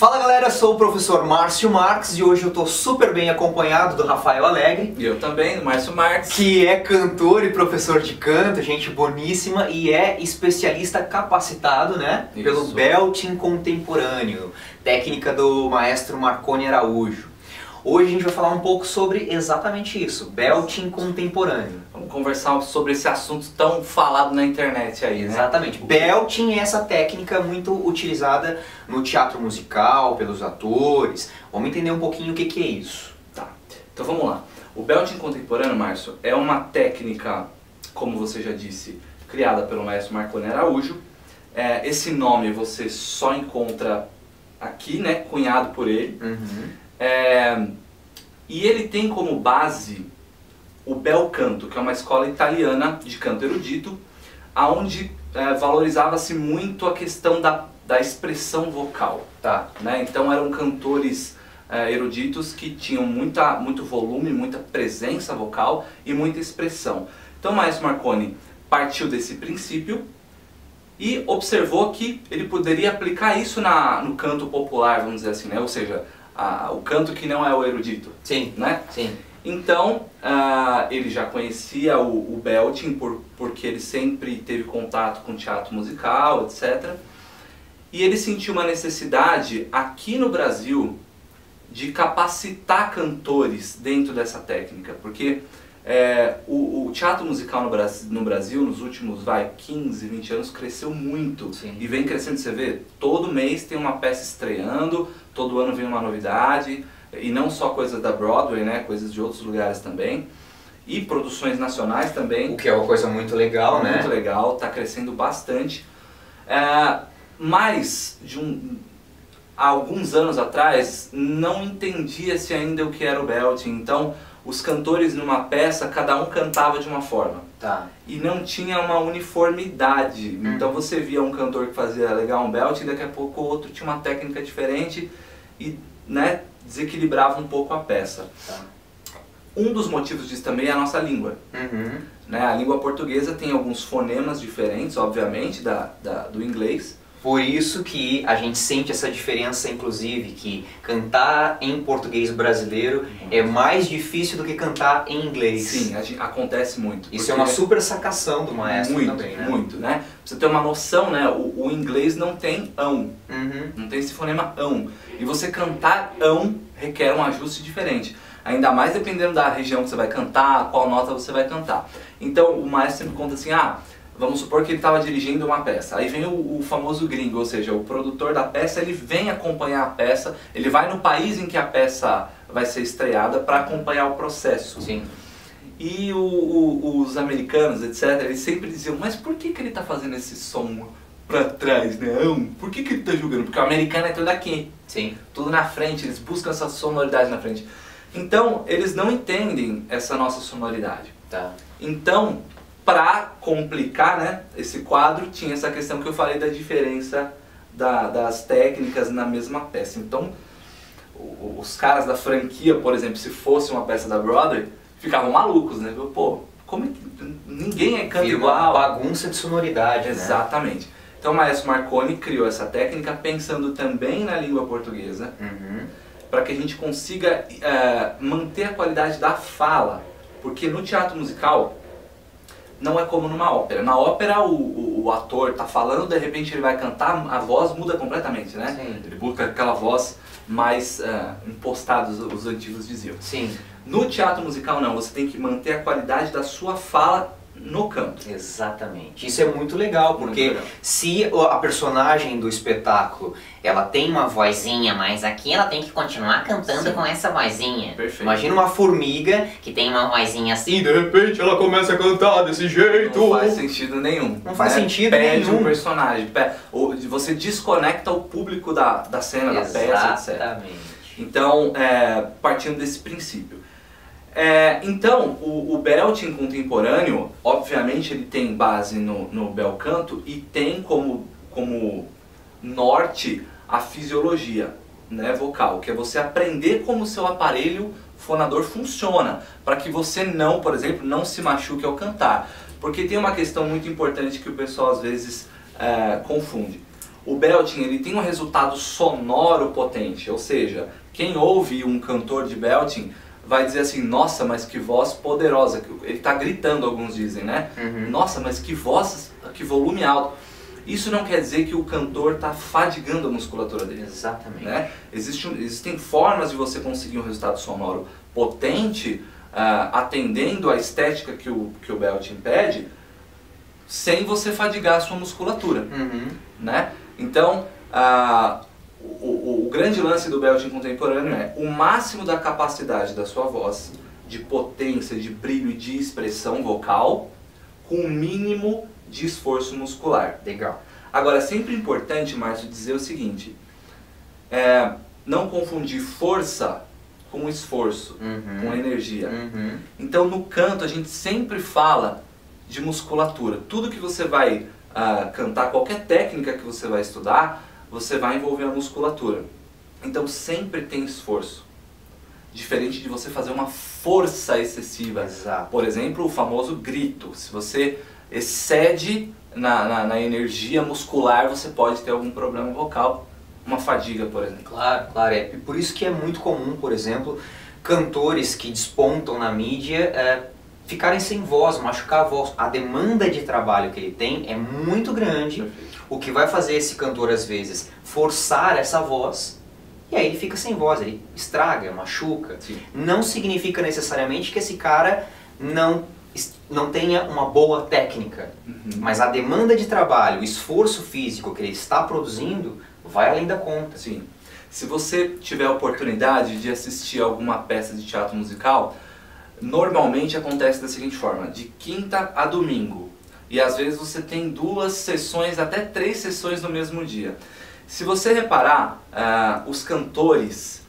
Fala galera, sou o professor Márcio Marques e hoje eu tô super bem acompanhado do Rafael Alegre. E eu também, do Márcio Marques. Que é cantor e professor de canto, gente boníssima e é especialista capacitado, né? Isso. Pelo belting contemporâneo, técnica do maestro Marconi Araújo. Hoje a gente vai falar um pouco sobre exatamente isso, belting contemporâneo. Vamos conversar sobre esse assunto tão falado na internet aí, né? Exatamente. Belting é essa técnica muito utilizada no teatro musical, pelos atores. Vamos entender um pouquinho o que, que é isso. Tá. Então vamos lá. O belting contemporâneo, Márcio, é uma técnica, como você já disse, criada pelo maestro Marconi Araújo. É, esse nome você só encontra aqui, né, cunhado por ele. Uhum. É, e ele tem como base o bel canto, que é uma escola italiana de canto erudito, aonde é, valorizava-se muito a questão da, da expressão vocal. Tá. Né? Então eram cantores é, eruditos que tinham muita, muito volume, muita presença vocal e muita expressão. Então Maestro Marconi partiu desse princípio e observou que ele poderia aplicar isso na, no canto popular, vamos dizer assim, né? ou seja, a, o canto que não é o erudito. Sim. Né? Sim. Então, ah, ele já conhecia o, o belting por, porque ele sempre teve contato com teatro musical, etc. E ele sentiu uma necessidade aqui no Brasil de capacitar cantores dentro dessa técnica, porque é, o, o teatro musical no Brasil, no Brasil, nos últimos vai, 15, 20 anos, cresceu muito Sim. e vem crescendo. Você vê, todo mês tem uma peça estreando, todo ano vem uma novidade, e não só coisas da Broadway, né, coisas de outros lugares também, e produções nacionais também. O que é uma coisa muito legal, né? Muito legal, está crescendo bastante. É, mas, de um, há alguns anos atrás, não entendia-se ainda o que era o belting. Então, os cantores numa peça, cada um cantava de uma forma. Tá. E não tinha uma uniformidade. Hum. Então você via um cantor que fazia legal um belting, daqui a pouco o outro tinha uma técnica diferente e né, desequilibrava um pouco a peça. Tá. Um dos motivos disso também é a nossa língua. Uhum. Né? A língua portuguesa tem alguns fonemas diferentes, obviamente, da, da- do inglês. Por isso que a gente sente essa diferença, inclusive, que cantar em português brasileiro é mais difícil do que cantar em inglês. Sim, acontece muito. Isso é uma super sacação do maestro muito, também, né? muito, né? Pra você ter uma noção, né? O, o inglês não tem ão, Uhum. não tem esse fonema ão. E você cantar ão requer um ajuste diferente. Ainda mais dependendo da região que você vai cantar, qual nota você vai cantar. Então o maestro sempre conta assim, ah, vamos supor que ele estava dirigindo uma peça. Aí vem o, o famoso gringo, ou seja, o produtor da peça, ele vem acompanhar a peça, ele vai no país em que a peça vai ser estreada para acompanhar o processo. Sim. E o- o- os americanos, etc., eles sempre diziam, mas por que, que ele está fazendo esse som pra trás, né? Por que, que ele está jogando? Porque o americano é tudo aqui, Sim. tudo na frente, eles buscam essa sonoridade na frente. Então, eles não entendem essa nossa sonoridade. Tá. Então, para complicar né, esse quadro, tinha essa questão que eu falei da diferença da- das técnicas na mesma peça. Então, os caras da franquia, por exemplo, se fosse uma peça da Broadway, ficavam malucos, né? Pô, como é que ninguém é canta uma igual? bagunça de sonoridade, né? Exatamente. Então, o Maestro Marconi criou essa técnica pensando também na língua portuguesa, Uhum. para que a gente consiga eh, manter a qualidade da fala. Porque no teatro musical não é como numa ópera. Na ópera o, o, o ator está falando, de repente ele vai cantar, a voz muda completamente, né? Sim. Ele busca aquela voz mais eh, impostada, os, os antigos diziam. Sim. No teatro musical não, você tem que manter a qualidade da sua fala no canto. Exatamente. Isso é muito legal, porque Muito legal. se a personagem do espetáculo ela tem uma vozinha, mas aqui ela tem que continuar cantando Sim. com essa vozinha. Perfeito. Imagina uma formiga que tem uma vozinha assim, e de repente ela começa a cantar desse jeito. Não faz sentido nenhum. Não faz né? sentido Perde nenhum. um personagem. Você desconecta o público da, da cena, da peça, etc. Exatamente. Então, é, partindo desse princípio. É, então, o, o belting contemporâneo, obviamente, ele tem base no, no bel canto e tem como, como norte a fisiologia né, vocal, que é você aprender como o seu aparelho fonador funciona, para que você não, por exemplo, não se machuque ao cantar. Porque tem uma questão muito importante que o pessoal às vezes é, confunde. o belting ele tem um resultado sonoro potente, ou seja, quem ouve um cantor de belting vai dizer assim, nossa, mas que voz poderosa. Ele está gritando, alguns dizem, né? Uhum. Nossa, mas que voz, que volume alto. Isso não quer dizer que o cantor está fadigando a musculatura dele. Exatamente. Né? Existe, existem formas de você conseguir um resultado sonoro potente, ah, atendendo a estética que o, que o belting pede, sem você fadigar a sua musculatura. Uhum. Né? Então, o grande lance do belting contemporâneo é o máximo da capacidade da sua voz, de potência, de brilho e de expressão vocal, com o mínimo de esforço muscular. Legal. Agora, é sempre importante, Márcio, dizer o seguinte: é, não confundir força com esforço, Uhum. com energia. Uhum. Então, no canto, a gente sempre fala de musculatura. Tudo que você vai ah, cantar, qualquer técnica que você vai estudar, você vai envolver a musculatura. Então, sempre tem esforço. Diferente de você fazer uma força excessiva. Exato. Por exemplo, o famoso grito. Se você excede na, na, na energia muscular, você pode ter algum problema vocal, uma fadiga, por exemplo. Claro, claro. É por isso que é muito comum, por exemplo, cantores que despontam na mídia é, ficarem sem voz, machucar a voz. A demanda de trabalho que ele tem é muito grande, Perfeito. o que vai fazer esse cantor, às vezes, forçar essa voz, e aí ele fica sem voz, ele estraga, machuca. Sim. Não significa necessariamente que esse cara não, não tenha uma boa técnica, Uhum. mas a demanda de trabalho, o esforço físico que ele está produzindo, vai além da conta. Sim. Se você tiver a oportunidade de assistir alguma peça de teatro musical, normalmente acontece da seguinte forma: de quinta a domingo. E às vezes você tem duas sessões, até três sessões no mesmo dia. Se você reparar, ah, os cantores,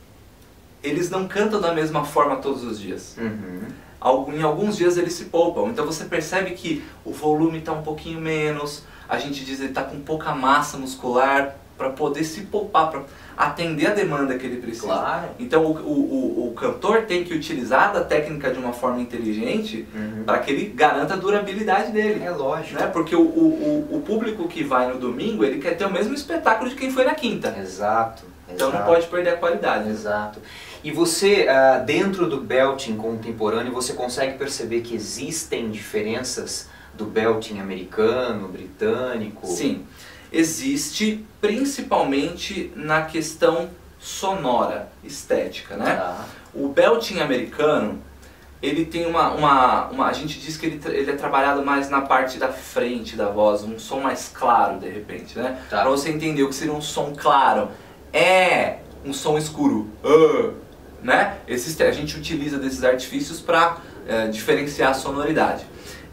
eles não cantam da mesma forma todos os dias. Uhum. Algu- Em alguns dias eles se poupam, então você percebe que o volume está um pouquinho menos, a gente diz que ele está com pouca massa muscular para poder se poupar, para atender a demanda que ele precisa. Claro. Então o, o, o, cantor tem que utilizar da técnica de uma forma inteligente Uhum. para que ele garanta a durabilidade dele. É lógico. Né? Porque o, o, o- público que vai no domingo, ele quer ter o mesmo espetáculo de quem foi na quinta. Exato. Então não exato, pode perder a qualidade. Exato. E você, ah, dentro do belting contemporâneo, você consegue perceber que existem diferenças do belting americano, britânico? Sim, existe principalmente na questão sonora, estética, né? Tá. O belting americano, ele tem uma, uma, uma- a gente diz que ele, ele é trabalhado mais na parte da frente da voz, um som mais claro de repente, né? Tá. Pra você entender o que seria um som claro, é um som escuro, "Ah", né? Existe, a gente utiliza desses artifícios para diferenciar a sonoridade.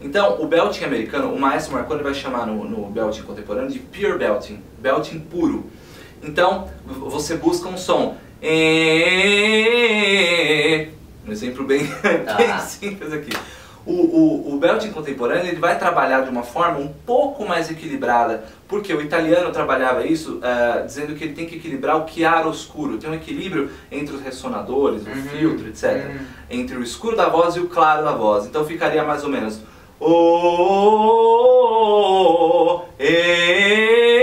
Então, o belting americano, o maestro Marconi vai chamar no, no belting contemporâneo de pure belting, belting puro. Então, você busca um som. Um exemplo bem, bem Ah. simples aqui. O, o, o belting contemporâneo ele vai trabalhar de uma forma um pouco mais equilibrada, porque o italiano trabalhava isso eh, dizendo que ele tem que equilibrar o chiaro oscuro, tem um equilíbrio entre os ressonadores, o Uhum. filtro, etc. Uhum. Entre o escuro da voz e o claro da voz. Então ficaria mais ou menos. "Oh, e".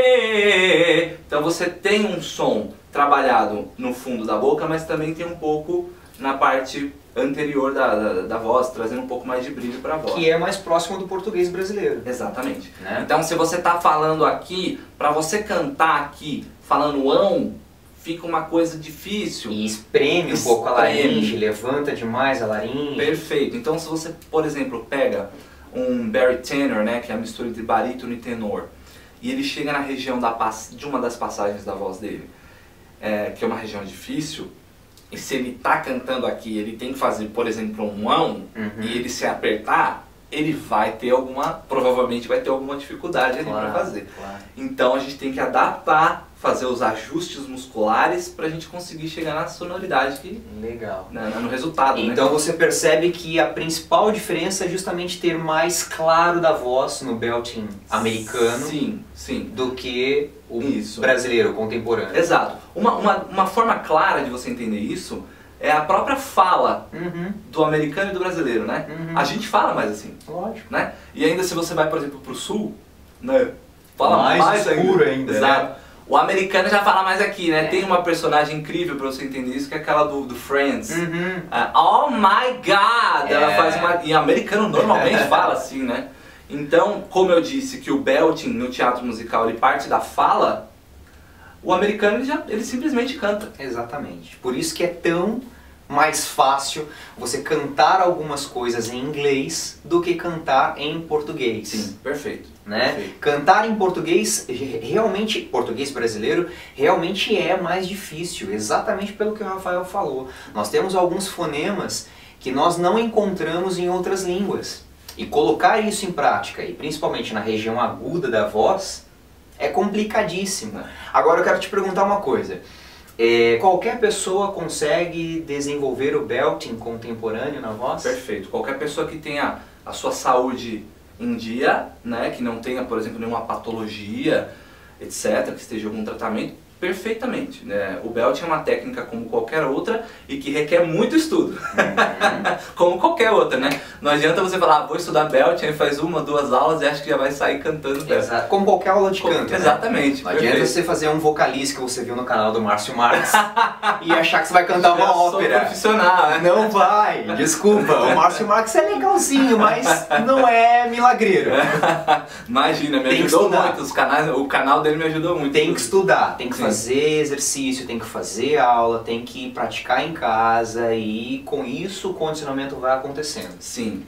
Então você tem um som trabalhado no fundo da boca, mas também tem um pouco na parte anterior da, da, da voz, trazendo um pouco mais de brilho para a voz. Que é mais próximo do português brasileiro. Exatamente. Né? Então se você tá falando aqui, para você cantar aqui falando ão, fica uma coisa difícil. E espreme um pouco a Espreme. laringe, levanta demais a laringe. Perfeito. Então, se você, por exemplo, pega um Barry Tenor, né, que é a mistura entre barítono e tenor, e ele chega na região da de uma das passagens da voz dele, é, que é uma região difícil, e se ele tá cantando aqui, ele tem que fazer, por exemplo, um ão, Uhum. e ele se apertar, ele vai ter alguma, provavelmente vai ter alguma dificuldade ali Claro, para fazer. claro. Então a gente tem que adaptar, fazer os ajustes musculares para a gente conseguir chegar na sonoridade que, Legal. na- no resultado, né? Então você percebe que a principal diferença é justamente ter mais claro da voz no belting americano Sim, sim. do que o Isso. brasileiro, o contemporâneo. Exato. Uma, uma, uma forma clara de você entender isso é a própria fala Uhum, do americano e do brasileiro, né? Uhum. A gente fala mais assim, lógico. né? E ainda se você vai, por exemplo, pro sul, né? Fala Mais mais, escuro ainda, né? Exato. O americano já fala mais aqui, né? É. Tem uma personagem incrível pra você entender isso, que é aquela do, do Friends. Uhum. Ah, oh my god! Ela É. faz uma. E americano normalmente fala assim, né? Então, como eu disse que o belting no teatro musical ele parte da fala, o americano ele, já, ele simplesmente canta. Exatamente. Por isso que é tão mais fácil você cantar algumas coisas em inglês do que cantar em português. Sim, perfeito. Né? Cantar em português, re- realmente, português brasileiro, realmente é mais difícil, exatamente pelo que o Rafael falou. Nós temos alguns fonemas que nós não encontramos em outras línguas. E colocar isso em prática, e principalmente na região aguda da voz, é complicadíssimo. Agora eu quero te perguntar uma coisa. É, qualquer pessoa consegue desenvolver o belting contemporâneo na voz? Perfeito. Qualquer pessoa que tenha a sua saúde em dia, né, que não tenha, por exemplo, nenhuma patologia, etc., que esteja algum tratamento, perfeitamente. Né? O belting é uma técnica como qualquer outra e que requer muito estudo, como qualquer outra, né? Não adianta você falar, ah, vou estudar belting, aí faz uma, duas aulas e acha que já vai sair cantando belting. Exato. Como qualquer aula de Como- canto. né? Exatamente. Não adianta você fazer um vocalista que você viu no canal do Márcio Marques e achar que você vai cantar uma ópera. profissional, né? Não vai, desculpa. O Márcio Marques é legalzinho, mas não é milagreiro. Imagina, me Tem ajudou muito. Os canais, o canal dele me ajudou muito. Tem que estudar, tem que. Fazer exercício, tem que fazer aula, tem que praticar em casa e com isso o condicionamento vai acontecendo. Sim.